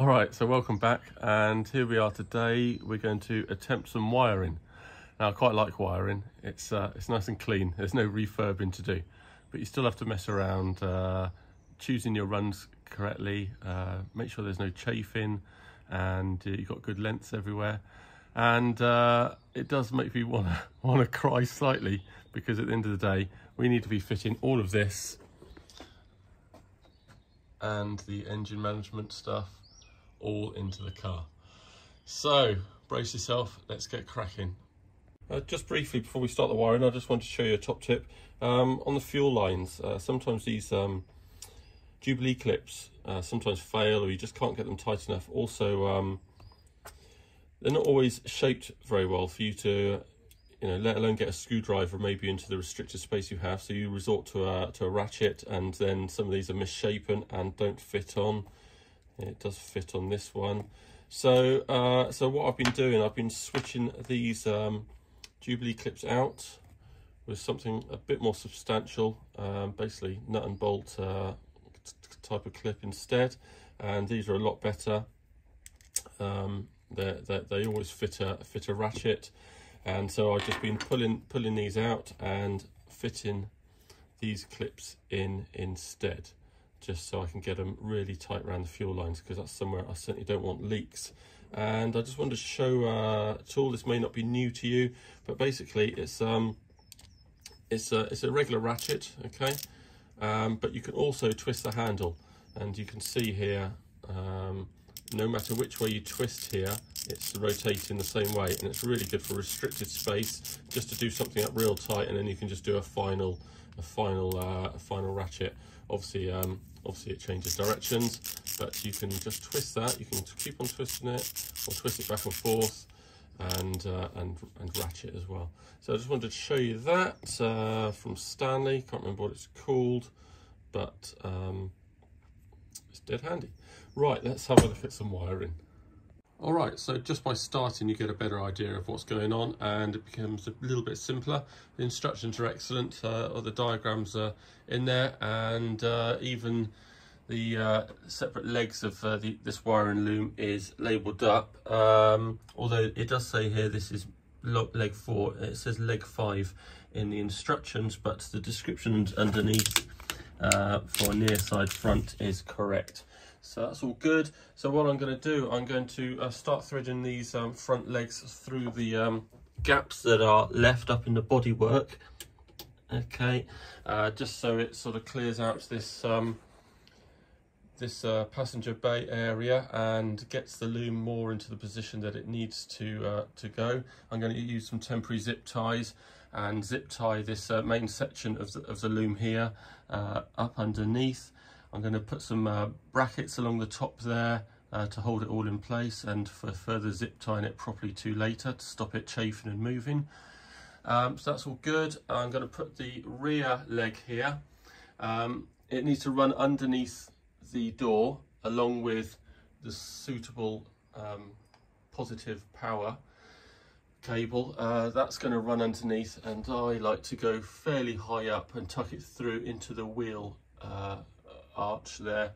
All right, so welcome back, and here we are today. We're going to attempt some wiring. Now, I quite like wiring. It's uh, it's nice and clean. There's no refurbing to do, but you still have to mess around, uh, choosing your runs correctly. Uh, make sure there's no chafing, and uh, you've got good lengths everywhere. And uh, it does make me want to cry slightly because at the end of the day, we need to be fitting all of this and the engine management stuff all into the car. So brace yourself, let's get cracking. Uh, just briefly before we start the wiring, I just want to show you a top tip. Um, on the fuel lines, uh, sometimes these um, Jubilee clips uh, sometimes fail or you just can't get them tight enough. Also, um, they're not always shaped very well for you to you know, let alone get a screwdriver maybe into the restricted space you have. So you resort to a, to a ratchet and then some of these are misshapen and don't fit on. It does fit on this one. So, uh, so what I've been doing, I've been switching these um, Jubilee clips out with something a bit more substantial, um, basically nut and bolt uh, type of clip instead. And these are a lot better. Um, they're they always fit a fit a ratchet and so I've just been pulling pulling these out and fitting these clips in instead just so I can get them really tight around the fuel lines because that's somewhere I certainly don't want leaks. And I just wanted to show uh, a tool this may not be new to you but basically it's um it's a it's a regular ratchet okay? Um, but you can also twist the handle. And you can see here um, no matter which way you twist here it's rotating the same way. And it's really good for restricted space just to do something up real tight and then you can just do a final a final uh, final ratchet. Obviously um, obviously it changes directions but you can just twist that. You can keep on twisting it or twist it back and forth and uh, and and ratchet as well. So I just wanted to show you that uh, from Stanley. Can't remember what it's called but um, it's dead handy. Right, let's have a look at some wiring. All right, so just by starting, you get a better idea of what's going on and it becomes a little bit simpler. The instructions are excellent, uh, or the diagrams are in there, and uh, even the uh, separate legs of uh, the, this wiring loom is labelled up. Um, although it does say here this is leg four, it says leg five in the instructions, but the description underneath uh, for near side front is correct. So that's all good. So what I'm going to do, I'm going to uh, start threading these um, front legs through the um, gaps that are left up in the bodywork. Okay, uh, just so it sort of clears out this um, this uh, passenger bay area and gets the loom more into the position that it needs to uh, to go. I'm going to use some temporary zip ties and zip tie this uh, main section of the, of the loom here uh, up underneath I'm going to put some uh, brackets along the top there uh, to hold it all in place and for further zip tying it properly to later to stop it chafing and moving. Um, so that's all good. I'm going to put the rear leg here. Um, it needs to run underneath the door along with the suitable um, positive power cable uh, that's going to run underneath and I like to go fairly high up and tuck it through into the wheel uh, arch there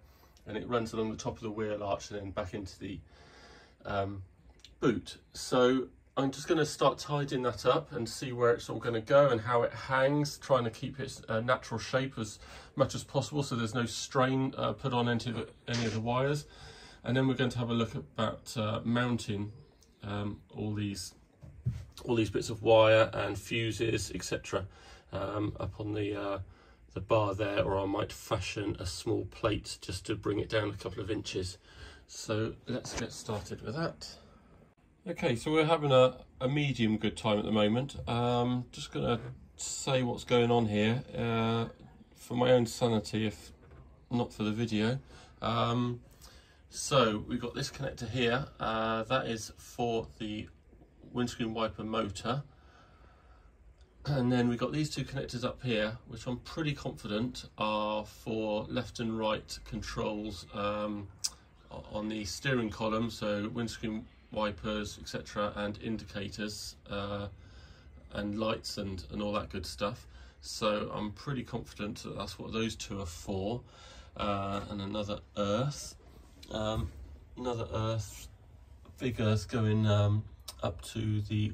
and it runs along the top of the wheel arch and then back into the um, boot. So I'm just going to start tidying that up and see where it's all going to go and how it hangs, trying to keep its uh, natural shape as much as possible so there's no strain uh, put on any of, the, any of the wires. And then we're going to have a look about uh, mounting um, all these all these bits of wire and fuses, etc. Um, up on the uh, the bar there or I might fashion a small plate just to bring it down a couple of inches. So let's get started with that. Okay, so we're having a, a medium good time at the moment. Um, just gonna say what's going on here uh, for my own sanity, if not for the video. Um, so we've got this connector here. Uh, that is for the windscreen wiper motor and then we've got these two connectors up here which I'm pretty confident are for left and right controls um, on the steering column so windscreen wipers etc and indicators uh, and lights and and all that good stuff. So I'm pretty confident that that's what those two are for. Uh, and another earth um, another earth, big earth going um, up to the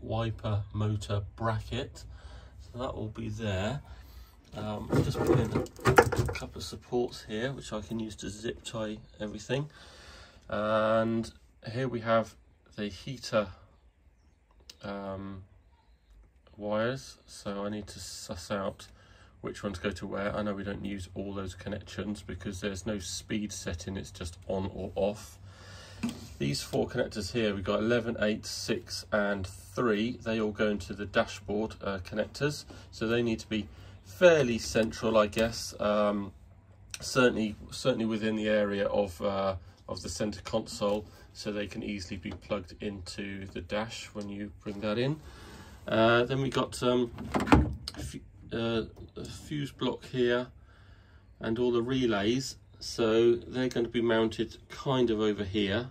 wiper motor bracket. So that will be there. Um, I'm just putting a, a couple of supports here, which I can use to zip tie everything. And here we have the heater um, wires. So I need to suss out which ones go to where. I know we don't use all those connections because there's no speed setting, it's just on or off. These four connectors here, we've got 11, 8, 6 and 3. They all go into the dashboard uh, connectors. So they need to be fairly central, I guess. Um, certainly, certainly within the area of, uh, of the center console so they can easily be plugged into the dash when you bring that in. Uh, then we've got um, uh, a fuse block here and all the relays so they're going to be mounted kind of over here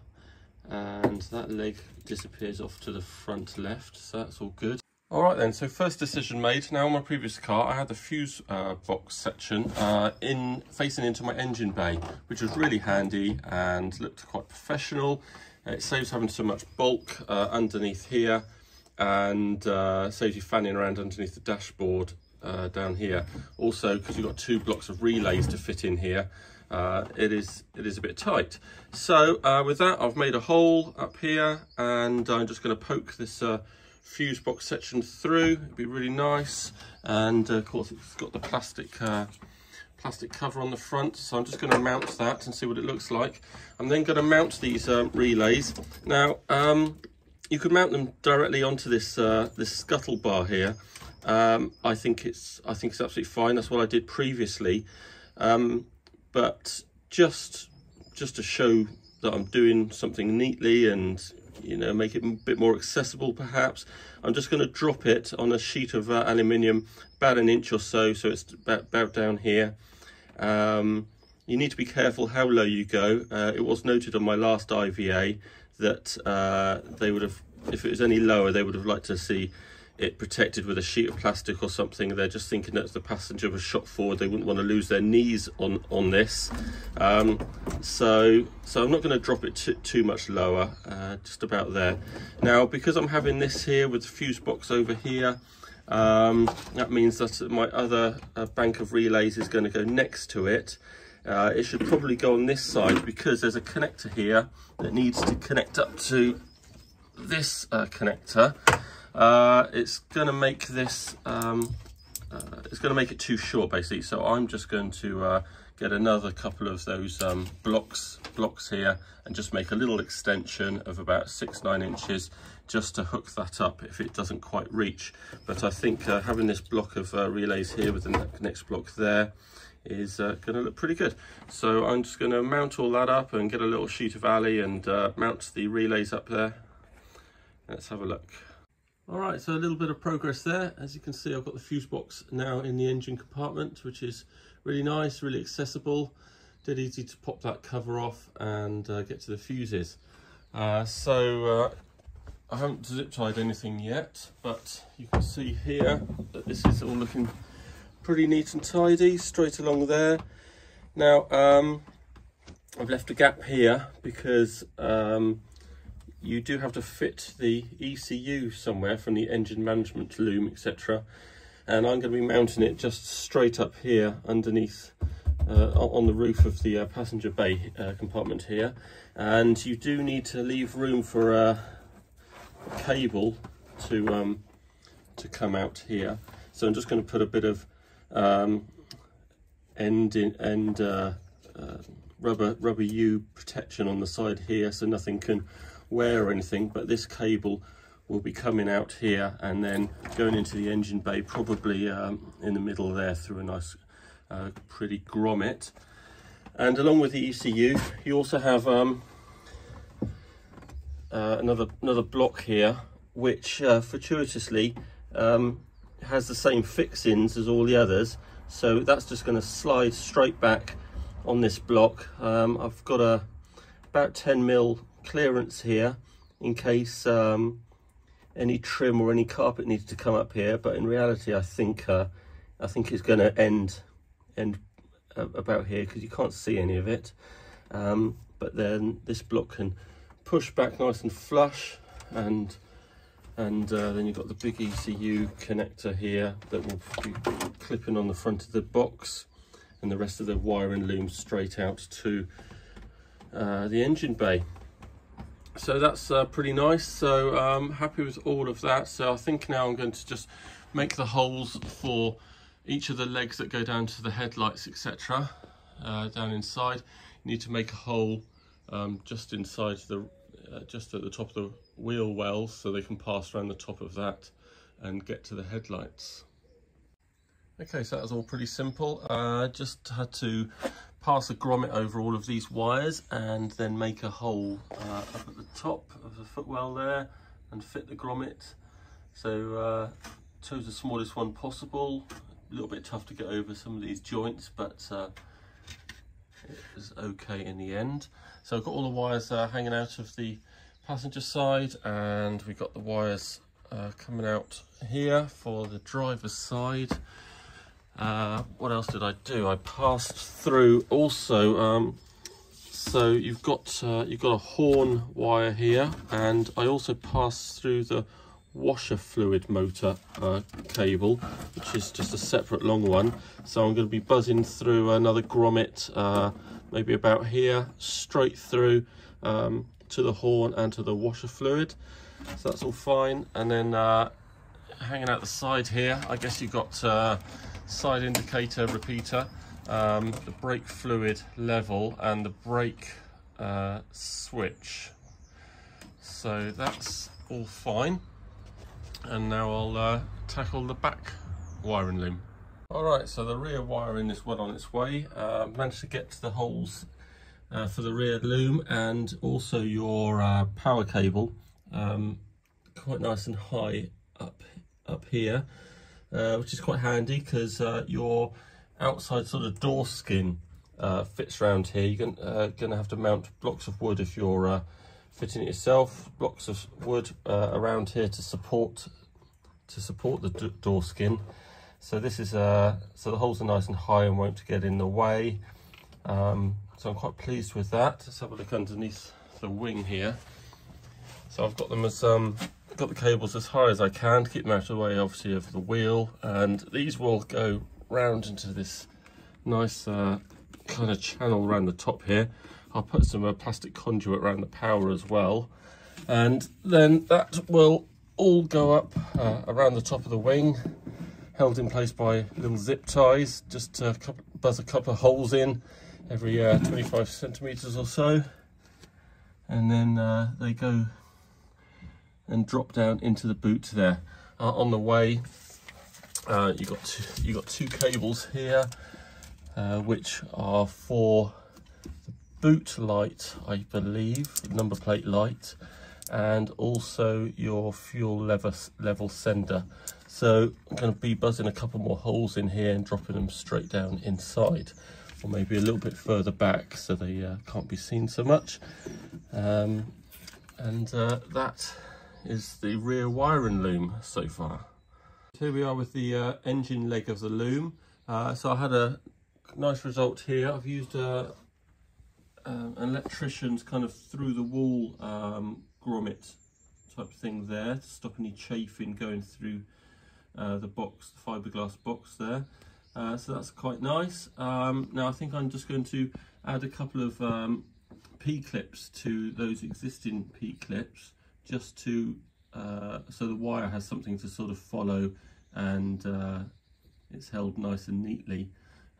and that leg disappears off to the front left so that's all good. All right then so first decision made. Now on my previous car i had the fuse uh, box section uh, in facing into my engine bay which was really handy and looked quite professional. It saves having so much bulk uh, underneath here and uh, saves you fanning around underneath the dashboard uh, down here. Also, because you've got two blocks of relays to fit in here, uh, it is it is a bit tight. So uh, with that, I've made a hole up here, and I'm just going to poke this uh, fuse box section through. It'd be really nice, and of course it's got the plastic uh, plastic cover on the front so I'm just going to mount that and see what it looks like I'm then going to mount these uh, relays now um, you could mount them directly onto this this scuttle bar here um, I think it's I think it's absolutely fine. That's what I did previously. Um, but just just to show that I'm doing something neatly and you know make it a bit more accessible perhaps I'm just going to drop it on a sheet of uh, aluminium about an inch or so so it's about, about down here. Um, you need to be careful how low you go. Uh, it was noted on my last IVA that uh, they would have if it was any lower they would have liked to see it protected with a sheet of plastic or something. They're just thinking that the passenger was shot forward. They wouldn't want to lose their knees on on this. Um, so so I'm not going to drop it too, too much lower, uh, just about there. Now because I'm having this here with the fuse box over here, um, that means that my other uh, bank of relays is going to go next to it. Uh, it should probably go on this side because there's a connector here that needs to connect up to this uh, connector uh, it's going to make this, um, uh, it's going to make it too short basically. So I'm just going to uh, get another couple of those um, blocks, blocks here and just make a little extension of about six, nine inches just to hook that up if it doesn't quite reach. But I think uh, having this block of uh, relays here with the next block there is uh, going to look pretty good. So I'm just going to mount all that up and get a little sheet of alley and uh, mount the relays up there. Let's have a look. All right, so a little bit of progress there. As you can see, I've got the fuse box now in the engine compartment, which is really nice, really accessible. Dead easy to pop that cover off and uh, get to the fuses. Uh, so uh, I haven't zip tied anything yet, but you can see here that this is all looking pretty neat and tidy, straight along there. Now, um, I've left a gap here because um, you do have to fit the ECU somewhere from the engine management loom, etc. And I'm going to be mounting it just straight up here underneath uh, on the roof of the uh, passenger bay uh, compartment here. And you do need to leave room for a cable to um, to come out here. So I'm just going to put a bit of um, end in end uh, uh, rubber rubber U protection on the side here, so nothing can wear or anything, but this cable will be coming out here and then going into the engine bay, probably um, in the middle there through a nice, uh, pretty grommet. And along with the ECU, you also have um, uh, another another block here, which uh, fortuitously um, has the same fixings as all the others. So that's just going to slide straight back on this block. Um, I've got a about 10 mil clearance here in case um, any trim or any carpet needs to come up here but in reality I think uh, I think it's going to end end uh, about here because you can't see any of it. Um, but then this block can push back nice and flush and and uh, then you've got the big ECU connector here that will be clipping on the front of the box and the rest of the wiring looms straight out to uh, the engine bay so that's uh, pretty nice. So um, happy with all of that. So I think now I'm going to just make the holes for each of the legs that go down to the headlights etc uh, down inside. You need to make a hole um, just inside the uh, just at the top of the wheel wells so they can pass around the top of that and get to the headlights. Okay so that was all pretty simple. Uh, just had to pass a grommet over all of these wires and then make a hole uh, up at the top of the footwell there and fit the grommet. So uh, chose the smallest one possible. A little bit tough to get over some of these joints, but uh, it was okay in the end. So I've got all the wires uh, hanging out of the passenger side and we've got the wires uh, coming out here for the driver's side. Uh, what else did I do? I passed through also. Um, so you've got uh, you've got a horn wire here, and I also passed through the washer fluid motor uh, cable, which is just a separate long one. So I'm going to be buzzing through another grommet, uh, maybe about here, straight through um, to the horn and to the washer fluid. So that's all fine. And then uh, hanging out the side here, I guess you've got uh, side indicator repeater, um, the brake fluid level and the brake uh, switch. So that's all fine. And now I'll uh, tackle the back wiring loom. Alright, so the rear wiring is well on its way. Uh, managed to get to the holes uh, for the rear loom and also your uh, power cable. Um, quite nice and high up, up here. Uh, which is quite handy because uh, your outside sort of door skin uh, fits around here. You're going uh, to have to mount blocks of wood if you're fitting it yourself. Blocks of wood around here to support to support the door skin. So this is so the holes are nice and high and won't get in the way. Um, so I'm quite pleased with that. Let's have a look underneath the wing here. So I've got them as um, got the cables as high as I can to keep them out of the way obviously of the wheel. And these will go round into this nice uh, kind of channel around the top here. I'll put some uh, plastic conduit around the power as well. And then that will all go up uh, around the top of the wing held in place by little zip ties just to buzz a couple of holes in every uh, 25 centimeters or so. And then uh, they go and drop down into the boot there. Uh, on the way, uh, you got two, you got two cables here, uh, which are for the boot light, I believe, number plate light, and also your fuel level level sender. So I'm going to be buzzing a couple more holes in here and dropping them straight down inside or maybe a little bit further back so they uh, can't be seen so much. Um, and uh, that is the rear wiring loom so far. Here we are with the uh, engine leg of the loom. Uh, so I had a nice result here. I've used a, uh, um, an electrician's kind of through the wall um, grommet type thing there to stop any chafing going through uh, the box, the fiberglass box there. Uh, so that's quite nice. Um, now I think I'm just going to add a couple of um, P-clips to those existing P-clips just to uh, so the wire has something to sort of follow and uh, it's held nice and neatly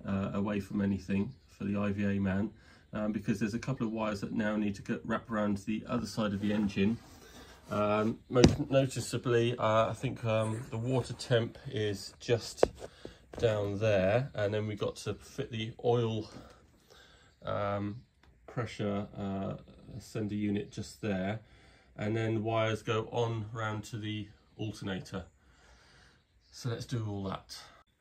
uh, away from anything for the IVA man um, because there's a couple of wires that now need to get wrap around the other side of the engine. Um, most noticeably uh, I think um, the water temp is just down there and then we got to fit the oil um, pressure uh, sender unit just there and then wires go on round to the alternator. So let's do all that.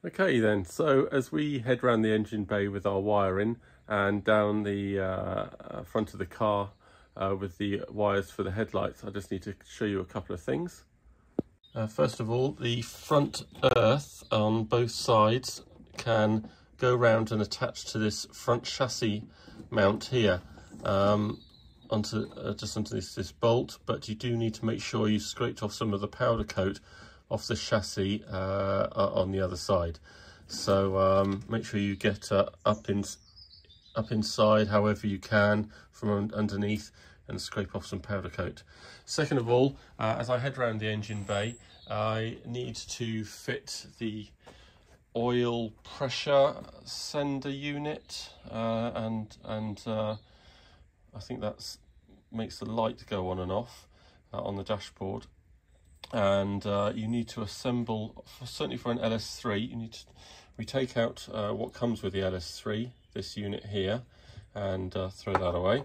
Okay then, so as we head round the engine bay with our wiring and down the uh, front of the car uh, with the wires for the headlights, I just need to show you a couple of things. Uh, first of all, the front earth on both sides can go round and attach to this front chassis mount here. um, onto uh, just onto this, bolt, but you do need to make sure you scraped off some of the powder coat off the chassis uh, on the other side. So um, make sure you get uh, up in up inside however you can from underneath and scrape off some powder coat. Second of all, uh, as I head around the engine bay, I need to fit the oil pressure sender unit uh, and and uh, I think that makes the light go on and off uh, on the dashboard. And uh, you need to assemble for, certainly for an LS3 you need to we take out uh, what comes with the LS3 this unit here and uh, throw that away.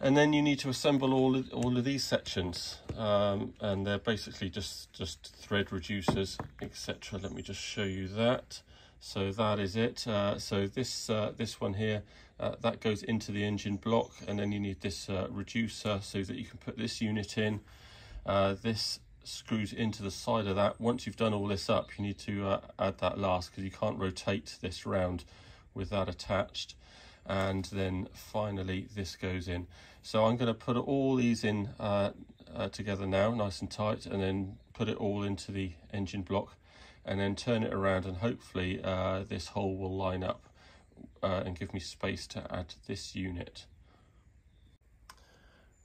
And then you need to assemble all of, all of these sections um, and they're basically just just thread reducers etc let me just show you that so that is it. Uh, so this uh, this one here uh, that goes into the engine block and then you need this uh, reducer so that you can put this unit in. Uh, this screws into the side of that. Once you've done all this up you need to uh, add that last because you can't rotate this round with that attached. And then finally this goes in. So I'm going to put all these in together now, nice and tight, and then put it all into the engine block and then turn it around and hopefully uh, this hole will line up uh, and give me space to add this unit.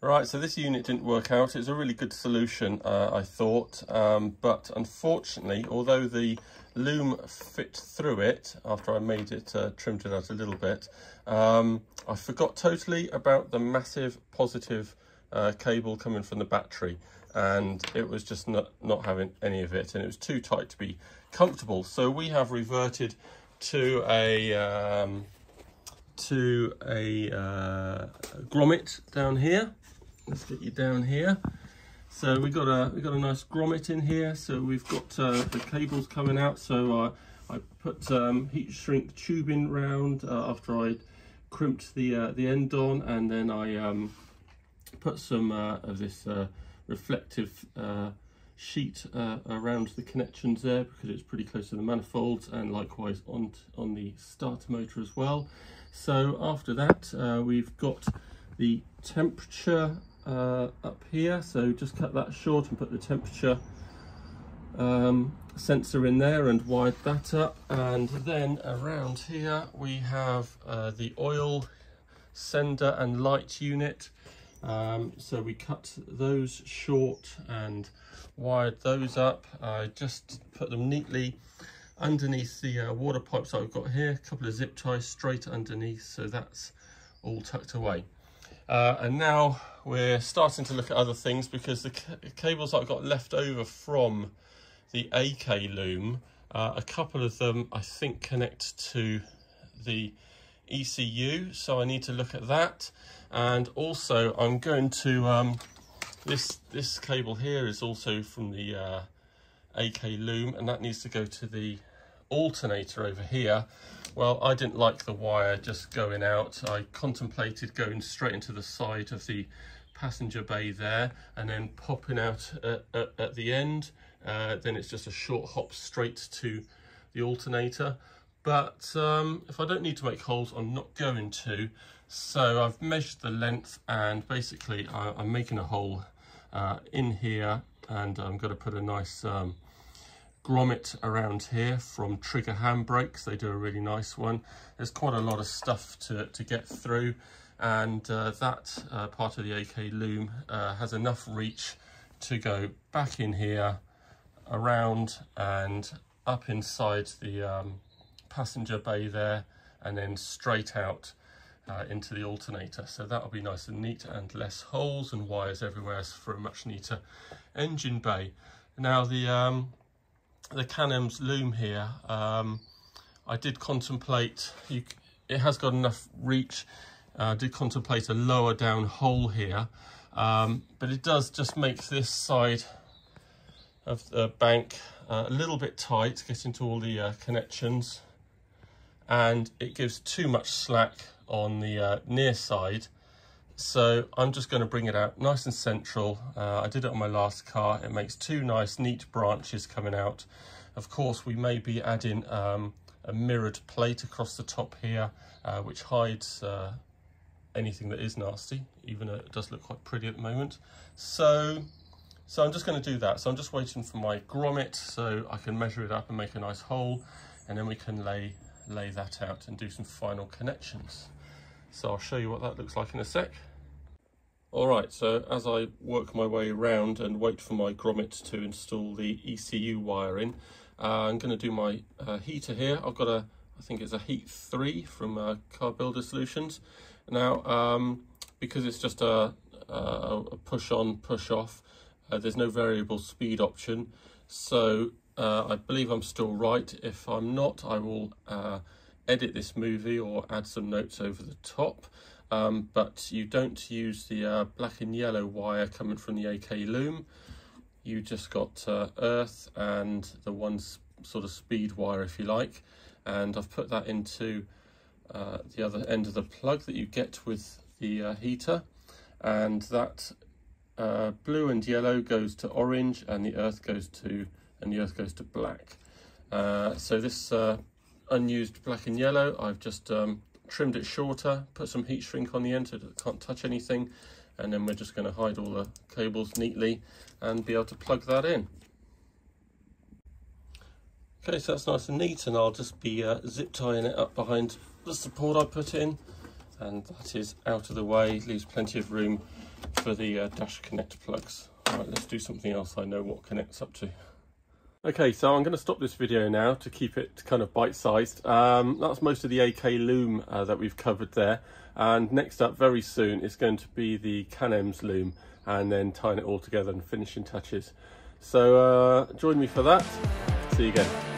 Right, so this unit didn't work out. It was a really good solution, uh, I thought, um, but unfortunately, although the loom fit through it after I made it, uh, trimmed it out a little bit, um, I forgot totally about the massive positive uh, cable coming from the battery and it was just not, not having any of it and it was too tight to be comfortable. So we have reverted to a um, to a uh, grommet down here. Let's get you down here. So we got a we got a nice grommet in here. So we've got uh, the cables coming out. So uh, I put um, heat shrink tubing round uh, after I crimped the uh, the end on and then I um, put some uh, of this uh, reflective sheet around the connections there because it's pretty close to the manifolds and likewise on on the starter motor as well. So after that we've got the temperature uh, up here. So just cut that short and put the temperature um, sensor in there and wired that up. And then around here we have uh, the oil sender and light unit um, so we cut those short and wired those up I just put them neatly underneath the uh, water pipes I've got here a couple of zip ties straight underneath so that's all tucked away uh, and now we're starting to look at other things because the cables I've got left over from the AK loom, uh, a couple of them I think connect to the ECU, so I need to look at that. And also I'm going to, um, this, this cable here is also from the uh, AK loom and that needs to go to the alternator over here well, I didn't like the wire just going out. I contemplated going straight into the side of the passenger bay there and then popping out at, at, at the end. Uh, then it's just a short hop straight to the alternator. But um, if I don't need to make holes, I'm not going to. So I've measured the length and basically I, am making a hole uh, in here and I'm going to put a nice um, grommet around here from Trigger Handbrakes. They do a really nice one. There's quite a lot of stuff to, to get through and uh, that uh, part of the AK loom uh, has enough reach to go back in here, around and up inside the um, passenger bay there and then straight out uh, into the alternator. So that'll be nice and neat and less holes and wires everywhere for a much neater engine bay. Now the um, the Canems loom here, um, I did contemplate, you, it has got enough reach, uh, I did contemplate a lower down hole here, um, but it does just make this side of the bank uh, a little bit tight, getting to all the uh, connections, and it gives too much slack on the uh, near side. So I'm just going to bring it out nice and central. Uh, I did it on my last car. It makes two nice neat branches coming out. Of course, we may be adding um, a mirrored plate across the top here, uh, which hides uh, anything that is nasty, even though it does look quite pretty at the moment. So, so I'm just going to do that. So I'm just waiting for my grommet so I can measure it up and make a nice hole and then we can lay, lay that out and do some final connections. So I'll show you what that looks like in a sec. All right, so as I work my way around and wait for my grommet to install the ECU wiring, uh, I'm going to do my uh, heater here. I've got a, I think it's a Heat 3 from uh, Car Builder Solutions. Now, um, because it's just a, a push on, push off, uh, there's no variable speed option. So uh, I believe I'm still right. If I'm not, I will uh, edit this movie or add some notes over the top um, but you don't use the uh, black and yellow wire coming from the AK loom. You just got uh, earth and the one sort of speed wire if you like and I've put that into uh, the other end of the plug that you get with the uh, heater and that blue and yellow goes to orange and the earth goes to and the earth goes to black. Uh, so this unused black and yellow I've just um, trimmed it shorter, put some heat shrink on the end so it can't touch anything, and then we're just going to hide all the cables neatly and be able to plug that in. Okay, so that's nice and neat, and I'll just be uh, zip tying it up behind the support I put in, and that is out of the way, leaves plenty of room for the uh, dash connector plugs. All right, let's do something else I know what connects up to. Okay, so I'm going to stop this video now to keep it kind of bite-sized. Um, that's most of the AK loom uh, that we've covered there. And next up, very soon, is going to be the Canems loom and then tying it all together and finishing touches. So uh, join me for that. See you again.